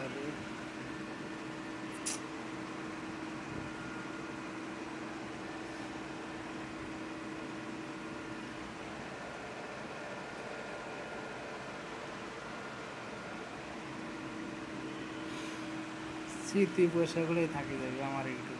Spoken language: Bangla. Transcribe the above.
yeah, dude. স্মৃতি পয়সাগুলোই থাকে যাবে আমার একটু